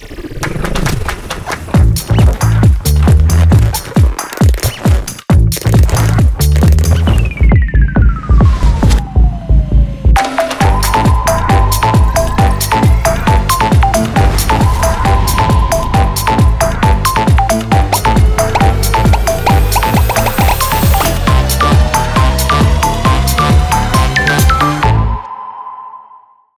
you